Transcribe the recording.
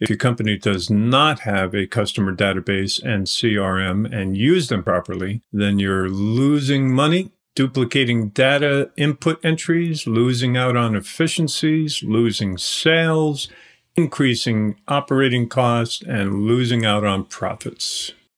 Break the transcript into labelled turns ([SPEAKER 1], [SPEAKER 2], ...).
[SPEAKER 1] If your company does not have a customer database and CRM and use them properly, then you're losing money, duplicating data input entries, losing out on efficiencies, losing sales, increasing operating costs, and losing out on profits.